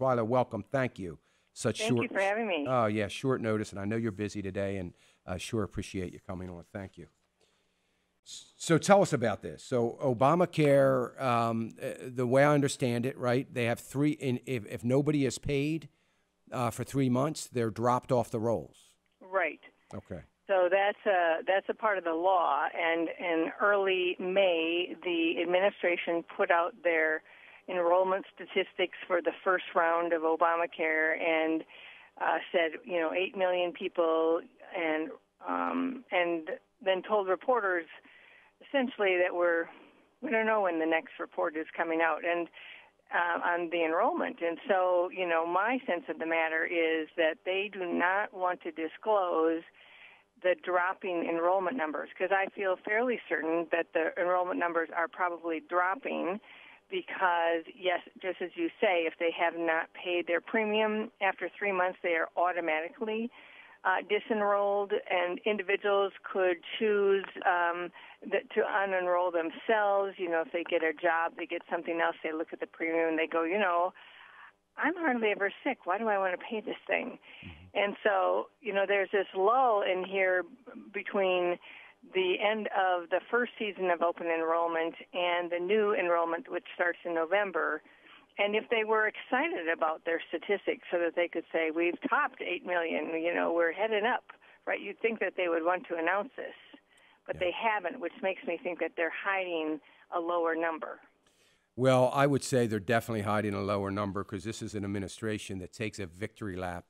Twila, welcome. Thank you. Such Thank short. you for having me. Oh yeah, short notice, and I know you're busy today, and I sure appreciate you coming on. Thank you. So tell us about this. So Obamacare, um, uh, the way I understand it, right? They have three. In, if if nobody is paid uh, for three months, they're dropped off the rolls. right. Okay. So that's a that's a part of the law. And in early May, the administration put out their enrollment statistics for the first round of Obamacare and uh, said, you know, eight million people, and um, and then told reporters essentially that we're we don't know when the next report is coming out and uh, on the enrollment. And so, you know, my sense of the matter is that they do not want to disclose the dropping enrollment numbers because I feel fairly certain that the enrollment numbers are probably dropping because yes, just as you say, if they have not paid their premium after three months, they are automatically uh, disenrolled, and individuals could choose um, that to unenroll themselves. You know, if they get a job, they get something else, they look at the premium and they go, you know, I'm hardly ever sick. Why do I want to pay this thing? And so, you know, there's this lull in here between the end of the first season of open enrollment and the new enrollment, which starts in November. And if they were excited about their statistics so that they could say, we've topped 8 million, you know, we're heading up, right? You'd think that they would want to announce this. But they haven't, which makes me think that they're hiding a lower number. Well, I would say they're definitely hiding a lower number because this is an administration that takes a victory lap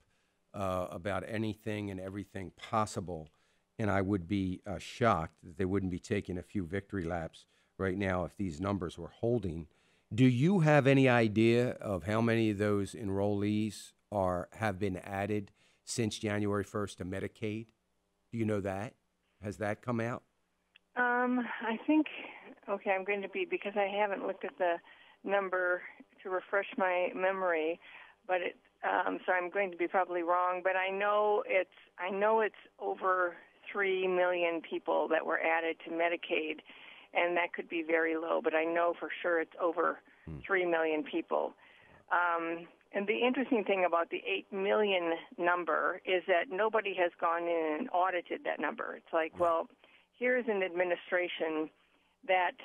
uh, about anything and everything possible. And I would be uh, shocked that they wouldn't be taking a few victory laps right now if these numbers were holding. Do you have any idea of how many of those enrollees are have been added since January 1st to Medicaid? Do you know that? Has that come out? Um, I think okay, I'm going to be because I haven't looked at the number to refresh my memory, but it um so I'm going to be probably wrong, but I know it's I know it's over 3 million people that were added to Medicaid and that could be very low, but I know for sure it's over 3 million people. Um, and the interesting thing about the 8 million number is that nobody has gone in and audited that number. It's like, well, here's an administration that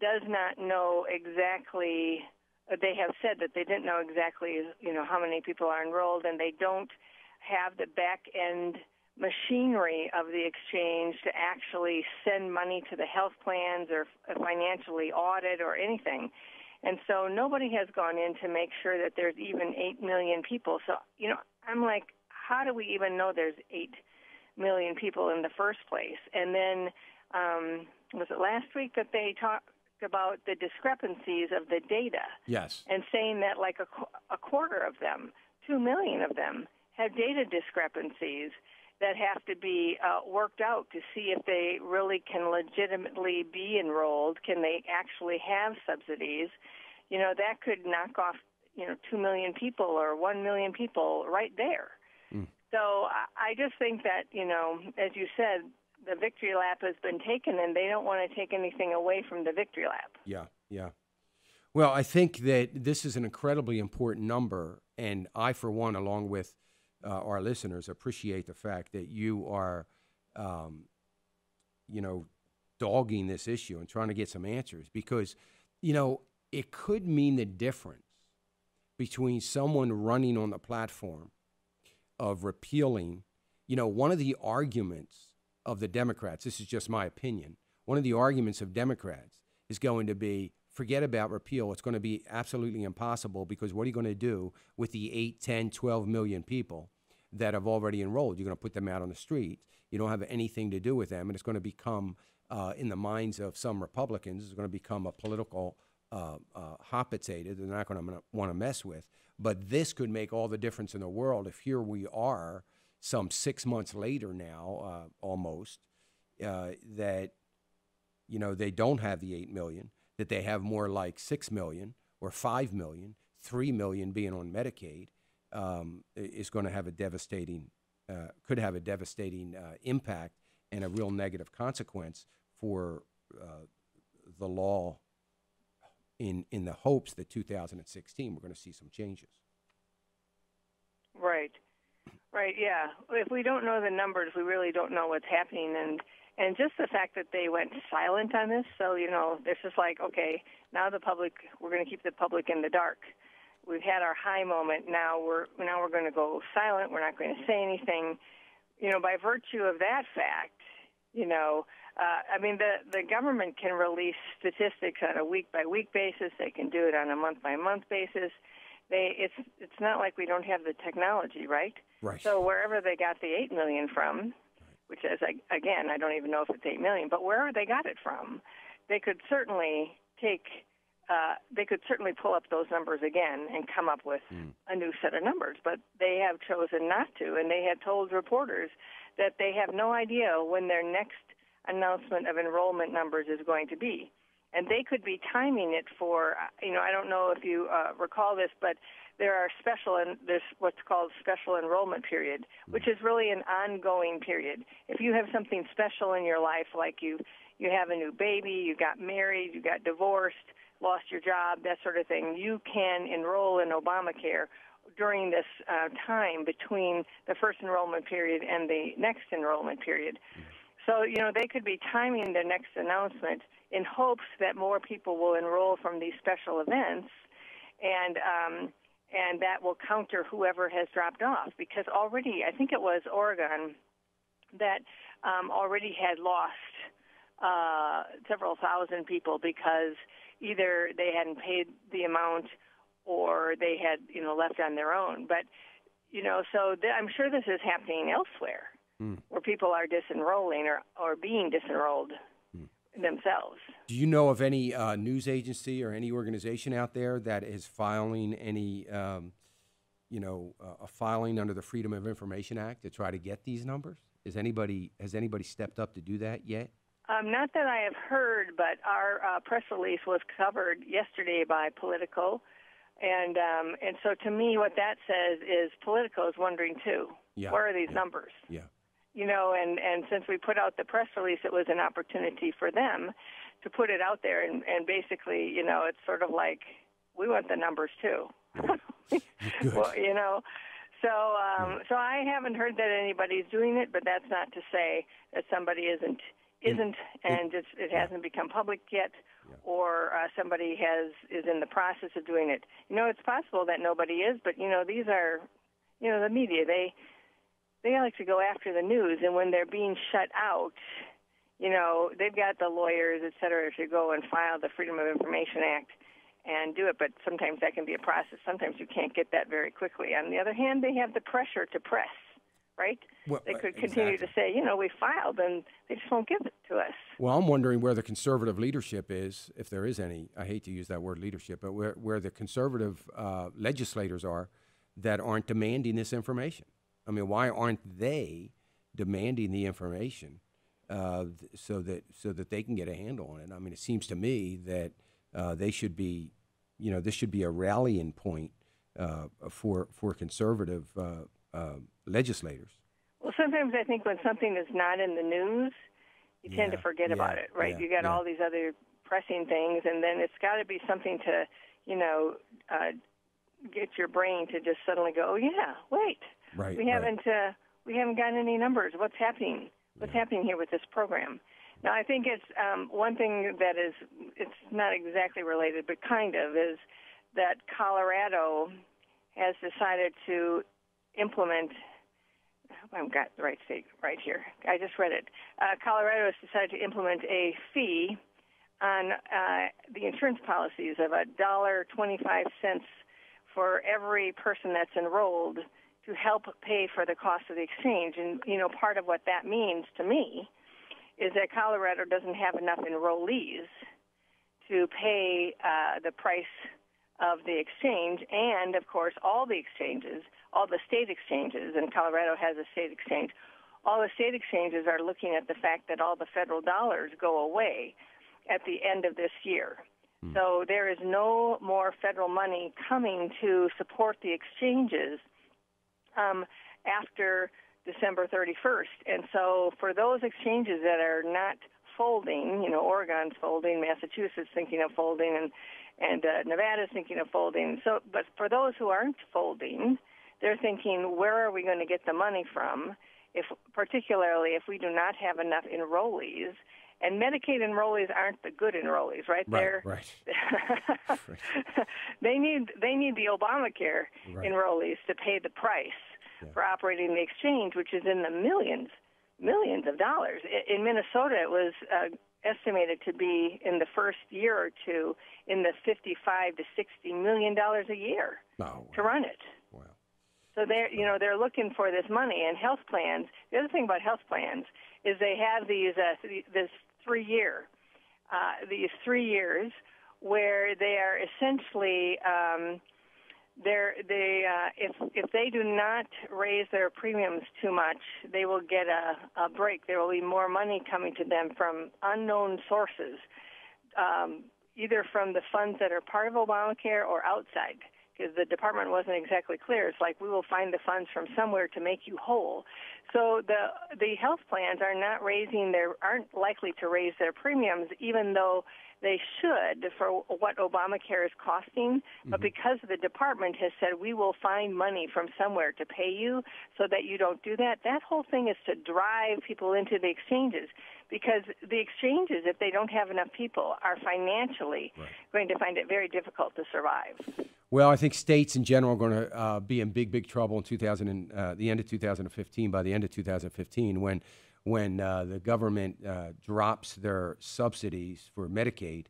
does not know exactly uh, they have said that they didn't know exactly you know how many people are enrolled and they don't have the back end machinery of the exchange to actually send money to the health plans or financially audit or anything. And so nobody has gone in to make sure that there's even 8 million people. So you know i'm like how do we even know there's 8 million people in the first place? And then um, was it last week that they talked about the discrepancies of the data? Yes. and saying that like a, qu- a quarter of them, two million of them, have data discrepancies that have to be uh, worked out to see if they really can legitimately be enrolled. Can they actually have subsidies? You know, that could knock off, you know, two million people or one million people right there. So I, just think that, you know, as you said, the victory lap has been taken and they don't want to take anything away from the victory lap. Yeah, yeah. Well, I think that this is an incredibly important number, and I, for one, along with our listeners, appreciate the fact that you are, um, you know, dogging this issue and trying to get some answers because, you know, it could mean the difference between someone running on the platform of repealing, you know, one of the arguments of the Democrats, this is just my opinion, one of the arguments of Democrats is going to be forget about repeal. It's going to be absolutely impossible because what are you going to do with the 8, 10, 12 million people that have already enrolled? You're going to put them out on the street. You don't have anything to do with them, and it's going to become, uh, in the minds of some Republicans, it's going to become a political uh, uh, hot potato they're not going to want to mess with. But this could make all the difference in the world if here we are, some six months later now, uh, almost, uh, that you know they don't have the eight million, that they have more like six million or five million, three million being on Medicaid, um, is going to have a devastating, uh, could have a devastating uh, impact and a real negative consequence for uh, the law in, in the hopes that 2016 we're going to see some changes. Right. Right. Yeah. If we don't know the numbers, we really don't know what's happening, and and just the fact that they went silent on this. So you know, it's just like okay, now the public, we're going to keep the public in the dark. We've had our high moment. Now we're now we're going to go silent. We're not going to say anything. You know, by virtue of that fact, you know, uh, I mean the the government can release statistics on a week by week basis. They can do it on a month by month basis. They it's it's not like we don't have the technology, right? Right. So wherever they got the eight million from, which is again, I don't even know if it's eight million, but wherever they got it from, they could certainly take. Uh, they could certainly pull up those numbers again and come up with Mm. a new set of numbers, but they have chosen not to, and they had told reporters that they have no idea when their next announcement of enrollment numbers is going to be. And they could be timing it for, you know, I don't know if you uh, recall this, but there are special and there's what's called special enrollment period, which is really an ongoing period. If you have something special in your life, like you you have a new baby, you got married, you got divorced, lost your job, that sort of thing, you can enroll in Obamacare during this uh, time between the first enrollment period and the next enrollment period. So, you know, they could be timing their next announcement in hopes that more people will enroll from these special events and um, and that will counter whoever has dropped off because already I think it was Oregon that um, already had lost uh, several thousand people because either they hadn't paid the amount or they had you know left on their own. But you know, so th- I'm sure this is happening elsewhere Mm. where people are disenrolling or or being disenrolled themselves. Do you know of any uh, news agency or any organization out there that is filing any, um, you know, uh, a filing under the Freedom of Information Act to try to get these numbers? Is anybody has anybody stepped up to do that yet? Um, not that I have heard, but our uh, press release was covered yesterday by Politico, and um, and so to me, what that says is Politico is wondering too. Yeah, Where are these yeah. numbers? Yeah. You know, and and since we put out the press release, it was an opportunity for them to put it out there, and and basically, you know, it's sort of like we want the numbers too. Good. well, you know. So, um, so I haven't heard that anybody's doing it, but that's not to say that somebody isn't isn't, and it's, it hasn't become public yet, or uh, somebody has is in the process of doing it. You know, it's possible that nobody is, but you know, these are, you know, the media. They they like to go after the news, and when they're being shut out, you know, they've got the lawyers, et cetera, to go and file the Freedom of Information Act and do it. But sometimes that can be a process. Sometimes you can't get that very quickly. On the other hand, they have the pressure to press, right? Well, they uh, could continue exactly. to say, you know, we filed, and they just won't give it to us. Well, I'm wondering where the conservative leadership is, if there is any. I hate to use that word leadership, but where, where the conservative uh, legislators are that aren't demanding this information. I mean, why aren't they demanding the information uh, th- so that so that they can get a handle on it? I mean, it seems to me that uh, they should be, you know, this should be a rallying point uh, for for conservative uh, uh, legislators. Well, sometimes I think when something is not in the news, you tend to Yeah, forget about it, right? yeah, you got yeah. all these other pressing things, and then it's got to be something to, you know, uh, get your brain to just suddenly go, oh yeah, wait, Right. we haven't uh, we haven't gotten any numbers. What's happening? What's happening here with this program? Now, I think it's um, one thing that is it's not exactly related, but kind of is that Colorado has decided to implement. I hope I've got the right state right here. I just read it. Uh, Colorado has decided to implement a fee on uh, the insurance policies of a dollar twenty-five cents for every person that's enrolled to help pay for the cost of the exchange. And you know, part of what that means to me is that Colorado doesn't have enough enrollees to pay uh, the price of the exchange, and of course, all the exchanges, all the state exchanges, and Colorado has a state exchange. All the state exchanges are looking at the fact that all the federal dollars go away at the end of this year. So there is no more federal money coming to support the exchanges um, after December 31st. And so for those exchanges that are not folding, you know, Oregon's folding, Massachusetts thinking of folding, and and uh, Nevada's thinking of folding. So, but for those who aren't folding, they're thinking, where are we going to get the money from? If particularly if we do not have enough enrollees, and Medicaid enrollees aren't the good enrollees, right? Right, They're, right. they need they need the Obamacare Right. enrollees to pay the price Yeah. for operating the exchange, which is in the millions, millions of dollars. In Minnesota, it was uh, estimated to be in the first year or two in the 55 to 60 million dollars a year Oh, to run it. wow. So they're you know they're looking for this money and health plans. The other thing about health plans is they have these uh, th- this three year uh, these three years where they are essentially um, they're they uh, if if they do not raise their premiums too much, they will get a, a break. There will be more money coming to them from unknown sources, um, either from the funds that are part of Obamacare or outside. Because the department wasn't exactly clear. It's like we will find the funds from somewhere to make you whole. So the the health plans are not raising their aren't likely to raise their premiums, even though they should for what Obamacare is costing, but because the department has said we will find money from somewhere to pay you so that you don't do that, that whole thing is to drive people into the exchanges because the exchanges, if they don't have enough people, are financially going to find it very difficult to survive. Well, I think states in general are going to uh, be in big, big trouble in 2000 and, uh, the end of 2015. By the end of 2015, when when uh, the government uh, drops their subsidies for Medicaid,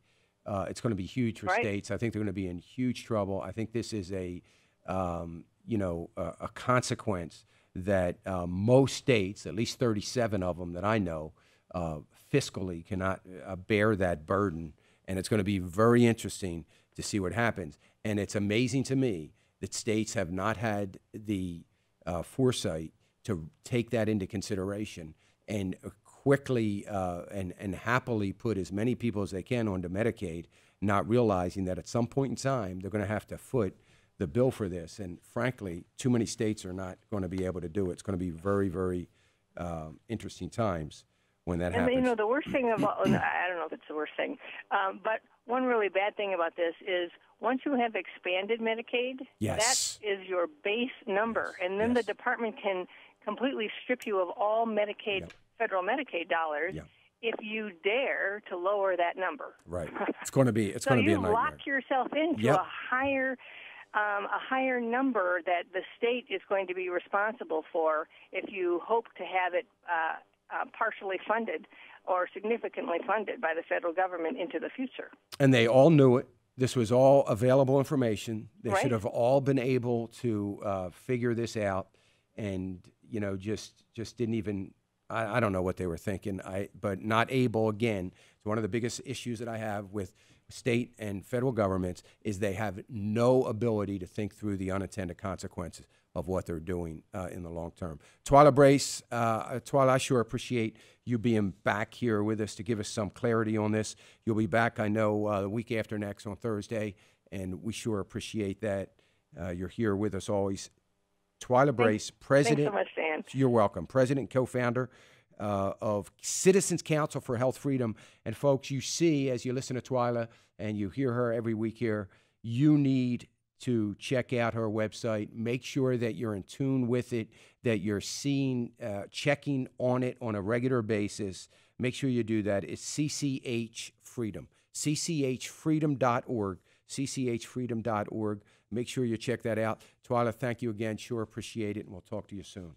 uh, it's going to be huge for Right. states. I think they're going to be in huge trouble. I think this is a um, you know a, a consequence that uh, most states, at least 37 of them that I know, uh, fiscally cannot uh, bear that burden, and it's going to be very interesting to see what happens. And it's amazing to me that states have not had the uh, foresight to take that into consideration and uh, quickly uh, and, and happily put as many people as they can onto Medicaid, not realizing that at some point in time they're going to have to foot the bill for this. And frankly, too many states are not going to be able to do it. It's going to be very, very um, interesting times when that And happens. you know the worst thing about I don't know if it's the worst thing, um, but one really bad thing about this is once you have expanded Medicaid, Yes. that is your base number, and then Yes. the department can completely strip you of all Medicaid, Yep. federal Medicaid dollars. Yep. If you dare to lower that number, right. It's going to be. It's so going to be you a nightmare. lock yourself into Yep. a higher um, a higher number that the state is going to be responsible for if you hope to have it uh, uh, partially funded or significantly funded by the federal government into the future. and they all knew it. This was all available information. They Right. should have all been able to uh, figure this out, and you know, just just didn't even. I, I don't know what they were thinking. I but not able again. It's one of the biggest issues that I have with state and federal governments is they have no ability to think through the unintended consequences of what they're doing uh, in the long term. Twila Brase, uh, Twila, I sure appreciate you being back here with us to give us some clarity on this. You'll be back, I know, uh, the week after next on Thursday, and we sure appreciate that. Uh, you're here with us always. Twila Brase, President. Thanks so much, Dan. You're welcome. President and co-founder uh, of Citizens Council for Health Freedom. And folks, you see as you listen to Twila and you hear her every week here, you need to check out her website. Make sure that you're in tune with it, that you're seeing, uh, checking on it on a regular basis. Make sure you do that. It's CCH Freedom, cchfreedom.org, cchfreedom.org. Make sure you check that out. Twila, thank you again. Sure appreciate it, and we'll talk to you soon.